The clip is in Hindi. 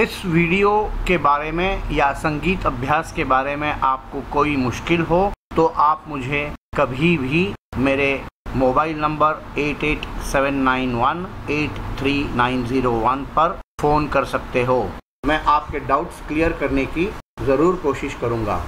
इस वीडियो के बारे में या संगीत अभ्यास के बारे में आपको कोई मुश्किल हो तो आप मुझे कभी भी मेरे mobile number eight eight seven nine one eight three nine zero one पर फ़ोन कर सकते हो। मैं आपके डाउट्स क्लियर करने की ज़रूर कोशिश करूँगा।